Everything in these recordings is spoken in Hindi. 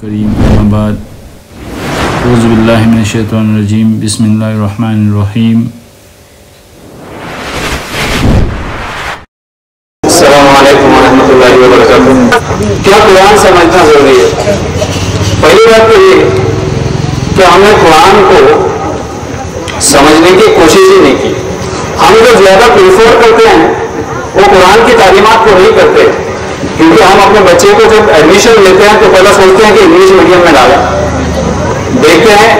करीम अहमदाबाद रज़ीम बसमीम क्या कुरान समझना ज़रूरी है? पहली बात तो ये कि हमने कुरान को समझने की कोशिश ही नहीं की। हम जो ज़्यादा प्रिफर करते हैं, वो कुरान की तालीमत को नहीं करते। क्योंकि हम अपने बच्चे को जब एडमिशन लेते हैं तो पहले सोचते हैं कि इंग्लिश मीडियम में डालें। देखते हैं,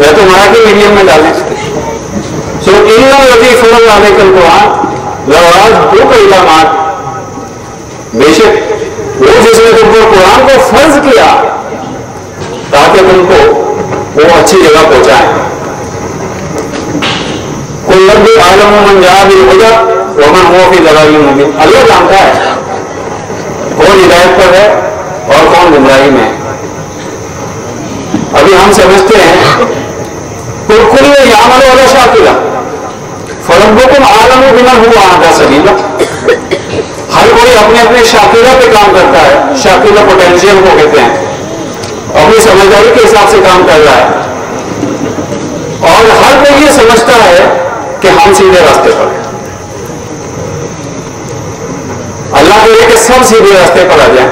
या तो मराठी मीडियम में डालें। सो इन फरज वाले कल कुरान लवाज दो इलामात बेशक, वो जिसने तुमको कुरान को फ़र्ज़ किया, ताकि तुमको वो अच्छी जगह पहुँचाए। कोई लब्बी आलम मन जहा भी हो की दवाई होगी। अल्लाह जानता है। कौन हिदायत पर है और कौन गुमराही में अभी हम समझते हैं कुलकुल यामल वाला शाकिला। फरब्बुकुम आलम बिना हुआ आधा सबीला हर कोई अपने अपने शाकिला पे काम करता है, शाकिला पोटेंशियल को कहते हैं। अपनी समझदारी के हिसाब से काम कर रहा है। और हर कोई ये समझता है कि हम सीधे रास्ते पर हैं। अल्लाह के लिए सब सीधे रास्ते पर आ जाए।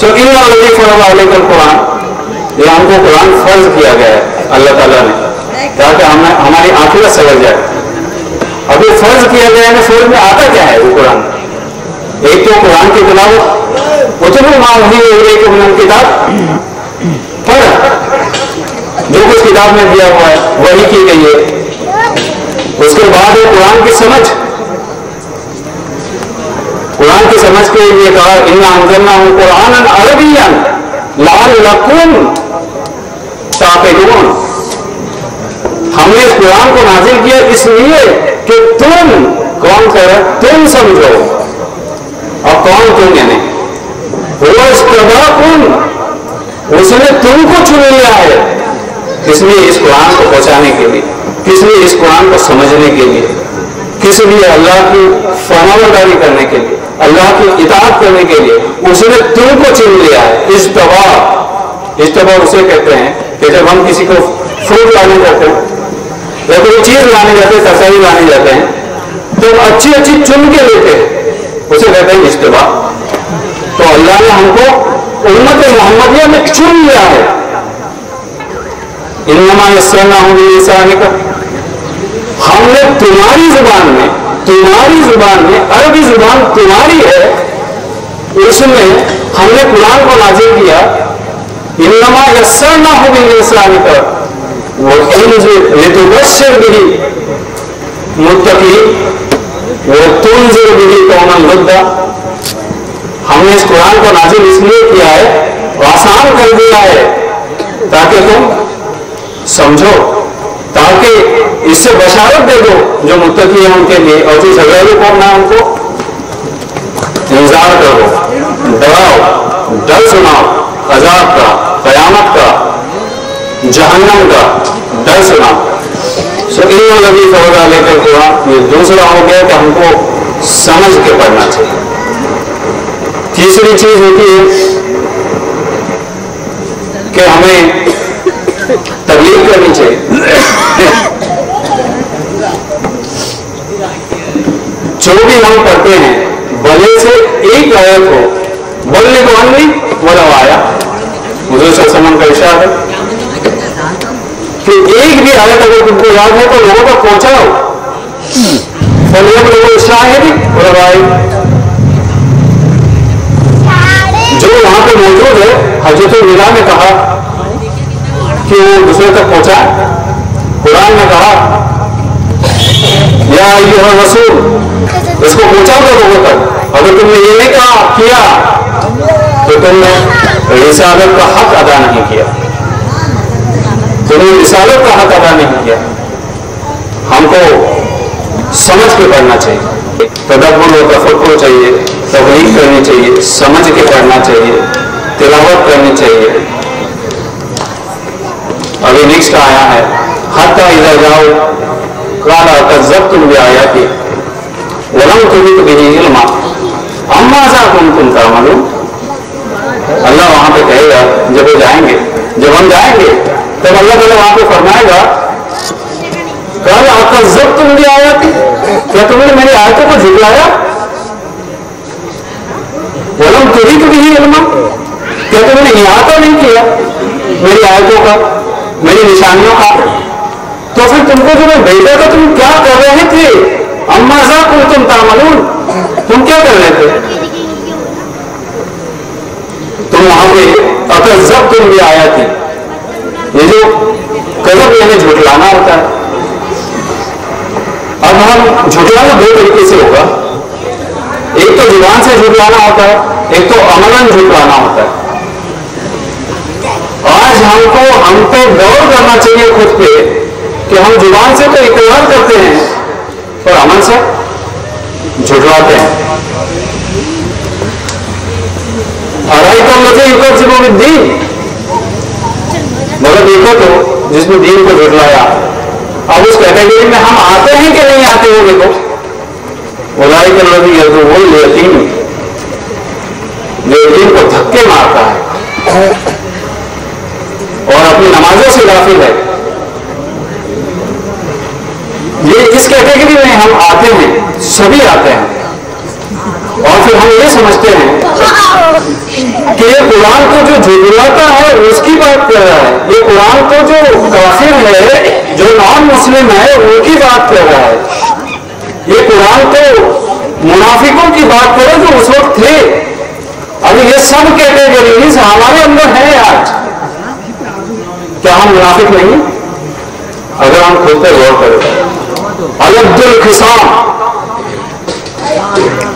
सो इन लगी फरम कुरान, ये हमको कुरान फ़र्ज़ किया गया है, अल्लाह ताला ने। ताकि हमें, हमारी आखिरत समझ जाए। अभी फ़र्ज़ किया गया है फ़र्ज़ में आता क्या है वो कुरान? एक तो कुरान की तिलावत, उतनी मांग हुई एक किताब पढ़। जो कुछ किताब में दिया हुआ है, वही की गई है। उसके बाद है कुरान की समझ कुरान की समझ के लिए कहा इन अंजना कुरान अरबियन लाल लकुम ताकून हमने इस कुरान को नाजिल किया इसलिए कि तुम कौन कह रहे तुम समझो और कौन तुम यानी वो कौन उसने तुमको चुन लिया है किसलिए इस कुरान को पहुँचाने के लिए? किसलिए इस कुरान को समझने के लिए? किस लिए अल्लाह की फरमाबरदारी करने के लिए? अल्लाह की इताद करने के लिए उसने तुमको चुन लिया है। इस दबा इस दबा उसे कहते हैं कि जब हम किसी को फ्रूट लाने जाते हैं, या कोई चीज़ लाने जाते हैं तरकारी लाने जाते हैं तो अच्छी अच्छी चुन के लेते हैं। उसे कहते हैं इज्तबा तो अल्लाह ने हमको उम्मत मोहम्मदिया में चुन लिया है। इनमा इसना होगी हमने तुम्हारी ज़ुबान में तुम्हारी ज़ुबान में, अरबी ज़ुबान तुम्हारी है, उसमें हमने कुरान को नाजिल किया इनमा यसर ना हो गई इस्लामी का। वो लितुबशर भी मुत्तकी, वो तुंजर भी कौन मुद्दा। हमने इस कुरान को नाजिल इसलिए किया है, आसान कर दिया है, ताकि तुम समझो। ताकि इससे बशारत दे दो, जो मुत्तकी है उनके लिए, और जो झगड़े कौन है उनको इंतज़ार करो, डराओ, डर सुनाओ अजाब का, कयामत का, जहन्नम का, डर सुनाओ सो लगी फौजा लेकर कुरान ये दूसरा हो गया कि हमको समझ के पढ़ना चाहिए। तीसरी चीज़ होती है कि हमें तबलीग करनी चाहिए। जो भी हम पढ़ते हैं, भले से एक आयत हो, बोलने को हम नहीं, बोला आया। मुझे सलमान का इशारा है। कि एक भी आयत अगर तुमको याद है तो लोगों तक पहुंचाओ। फलियम लोगों शाहिद और जो वहाँ पे मौजूद है, हज़रत मिला ने कहा कि वो दूसरे तक पहुँचा। कुरान ने कहा या ये रसूल, इसको पूछा तो लोगों तक अगर तुमने ये नहीं कहा, किया? तो तुमने रिसालत का हक अदा नहीं किया। तुमने रिसालत का हक अदा नहीं किया। हमको समझ के पढ़ना चाहिए। तदब्बर और तफक्र चाहिए, तबलीग करनी चाहिए, समझ के पढ़ना चाहिए, तिलावत करनी चाहिए। अभी नेक्स्ट आया है हत्या इधर जाओ आया थी वलम तुम तो भी इल्मा अम्मा सा तुम का मालूम अल्लाह वहाँ पे कहेगा जब वो जाएँगे जब हम जाएँगे तब अल्लाह ताला वहाँ पे फरमाएगा कल आपका जब तुम भी आया क्या तुमने मेरी आयतों को झुकलाया वलम तुरी कभी ही इल्मा क्या तुमने इहाता नहीं किया मेरी आयतों का मेरी निशानियों का तो फिर तुमको जो मैं भेजा था, तुम क्या कर रहे थे? अम्मा सा को तुम तामलून, तुम क्या कर रहे थे? तुम वहाँ पे अगर जब तुम भी आया थी ये जो कदम यानी झुटलाना होता है। अब हम झुटलाना दो तरीके से होगा। एक तो ज़ुबान से झुटलाना होता है, एक तो अमलन झुटलाना होता है। आज हमको हम पे गौर करना चाहिए खुद पे। कि हम ज़ुबान से तो इकरार करते हैं और अमल से झुटलाते हैं। अराई मुझे युगत से वो दीन। मगर देखो तो जिसने दीन को झुटलाया अब उस कैटेगरी में हम आते हैं कि नहीं आते हो देखो उलाई के तो वही यकीन जो यकीन को धक्के मारता है और अपनी नमाजों से गाफिल है ये इस कैटेगरी में हम आते हैं सभी आते हैं। और फिर हम ये समझते हैं कि ये कुरान को जो झुझलाता है, उसकी बात कर रहा है? ये कुरान को जो काफिर है, जो नॉन मुस्लिम है, उनकी बात कर रहा है? ये कुरान तो मुनाफिकों की बात करो जो उस वक्त थे। अभी ये सब कैटेगरीज हमारे अंदर है आज। क्या हम मुनाफिक नहीं? अगर हम खुद पर गौर करें। अलब्दुल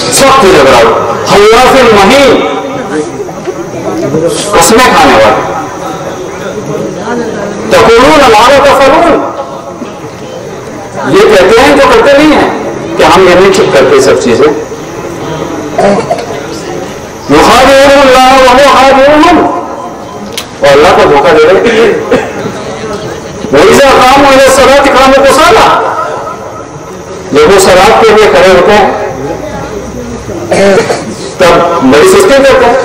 खिसान सख्त झगड़ा हल्लाफिल महीन कसमें खाने वाले। तकुलून हमारा तफलून ये कहते हैं तो करते नहीं है, कि हम ये नहीं चुप करते सब चीज़ें। और अल्लाह को धोखा दे रहे वही से काम हो सलात काम को साला। जब वो शराब के लिए खड़े होते हैं। तब बड़ी सस्ते करते हैं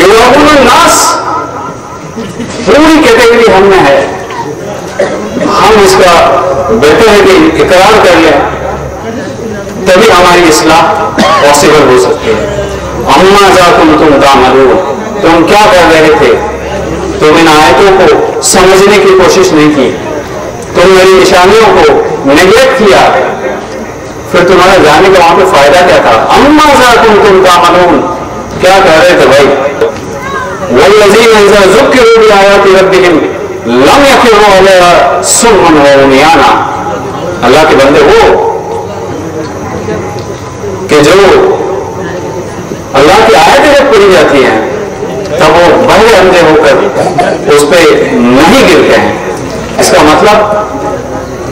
युवाओं नास पूरी कैटेगरी हम में है। हम इसका बेहतर है कि इकरार कर लें, तभी हमारी इस्लाह पॉसिबल हो सकती है। अम्मा जा तुम तुम दामलू तुम क्या कर रहे थे? तुम इन आयतों को समझने की कोशिश नहीं की। तुम मेरी निशानियों को निगलेक्ट किया। फिर तुम्हारा जाने का वहाँ पे फ़ायदा क्या था? अम्मा सा तुम तुम का दामलून क्या कह रहे थे भाई? वही अजीम ऐसा जुब की रूबी आया कि रबिम लम यकिर सुमन नियाना। अल्लाह के बंदे वो कि जो अल्लाह की आयतें जब पढ़ी जाती हैं, तब वो बहरे अंधे होकर उस पर नहीं गिरते हैं। इसका मतलब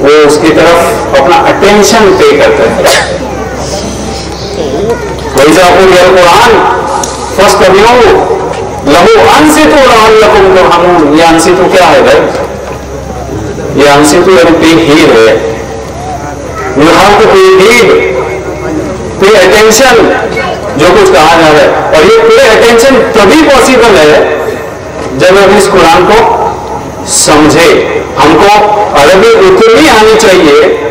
वो उसकी तरफ़ अपना अटेंशन पे करते हैं। वही साहब कुरान। फ़र्स्ट कवियों लहू अनसितु लकुम तुरहमून। ये अनसितु क्या है भाई? ये अनसितु यानी बेहीर है। यू टू पे पे अटेंशन जो कुछ कहा जा रहा है। और ये पे अटेंशन तभी पॉसिबल है जब हम इस कुरान को समझे। हमको अरबी उतनी आनी चाहिए।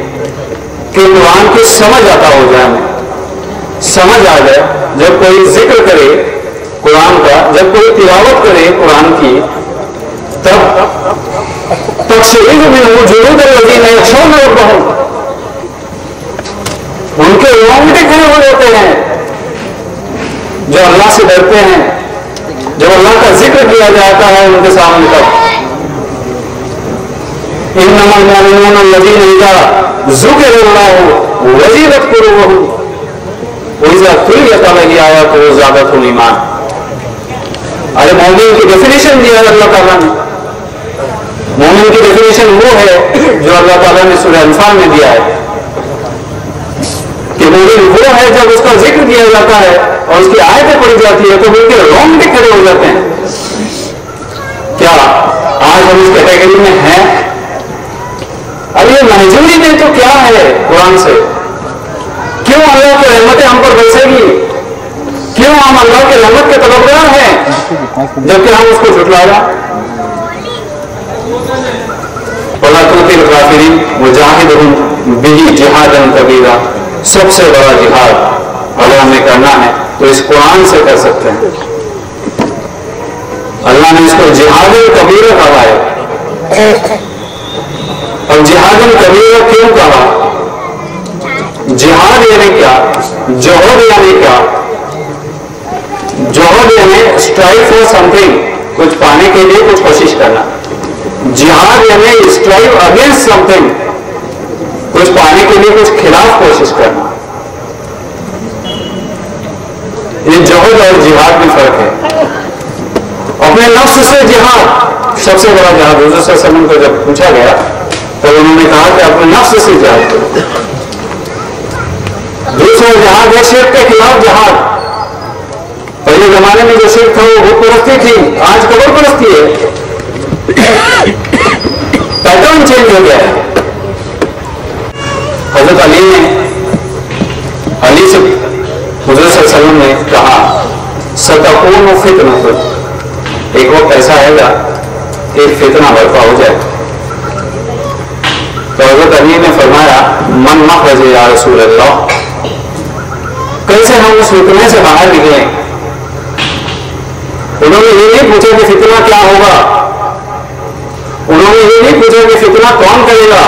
कि कुरान की समझ आता हो जाए। हमें समझ आ जाए, जब कोई ज़िक्र करे कुरान का, जब कोई तिलावत करे कुरान की, तब तकशीर में वो ज़रूर लगी नहीं छो में बहुत उनके रोंगटे खड़े हो जाते हैं। जो अल्लाह से डरते हैं, जब अल्लाह का ज़िक्र किया जाता है उनके सामने तब। इन नमन लजीन ईदा जुक्र अल्लाह वजीरत करो वहू वही तुल यता आया तो वो ज़्यादा तुल ईमान अरे मोमिन की डेफिनेशन दिया है अल्लाह ताला ने मोमिन की डेफिनेशन वो है जो अल्लाह ताला ने सूर्य अंफाल में दिया है कि मोमिन वो है जब उसका ज़िक्र किया जाता है और उसकी आयतें पड़ी जाती है तो उनके रोंग भी खड़े हो जाते हैं क्या आज हम इस कैटेगरी में हैं अब ये महजूरी में तो क्या है कुरान से? क्यों अल्लाह की रहमतें हम पर बरसेगी? क्यों हम अल्लाह के रहमत के तलबदार हैं, जबकि हम उसको झुटला रहे वलाकुतिल काफिरीन, मुजाहिदहुम बिही जिहादन कबीरा। सबसे बड़ा जिहाद अगर हमें करना है तो इस कुरान से कर सकते हैं। अल्लाह ने इसको जिहाद कबीरा कहा है। और जिहादन कबीरा क्यों कहा? जिहाद यानी क्या? जोहद यानी क्या? जोहद यानी स्ट्राइक फॉर समथिंग कुछ पाने के लिए कुछ कोशिश करना। जिहाद यानी स्ट्राइव अगेंस्ट समथिंग कुछ पाने के लिए कुछ खिलाफ कोशिश करना। ये जोहद और जिहाद में फ़र्क है। अपने नफ्स से जिहाद, सबसे बड़ा जिहाद, हजूर सलम को जब पूछा गया कहा कि अपने नफ्स से जिहाद करो दूसरा जहाज़ है शिर के खिलाफ जहाज़, पहले जमाने में जो शिर था, वो भूत परस्ती थी, आज कबर परस्ती है। पैटर्न चेंज हो गया। है हज़रत अली ने, अली से हज़रत सलम ने कहा सतपूर्ण फितना एक वक्त ऐसा आएगा कि फितना बर्फा हो जाए। तो हज़रत अली ने फरमाया, मन मखरज या रसूल अल्लाह कैसे हम उस फितने से बाहर निकले। उन्होंने ये नहीं पूछा कि फितना क्या होगा। उन्होंने ये नहीं पूछा कि फितना कौन करेगा।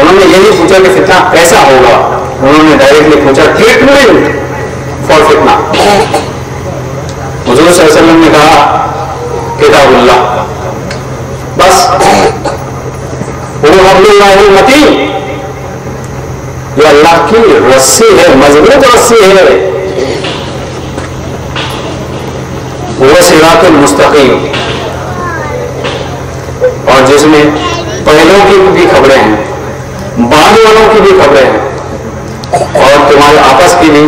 उन्होंने ये नहीं पूछा कि फितना कैसा होगा। उन्होंने डायरेक्टली पूछा ट्रीटमेंट फॉर फितना हजूर ने कहा, किताबुल्लाह। मती। ये अल्लाह की रस्सी है, मज़बूत रस्सी है। वो सिरात मुस्तकीम। और जिसमें पहलों की भी खबरें हैं, बाद वालों की भी खबरें हैं, और तुम्हारे आपस की भी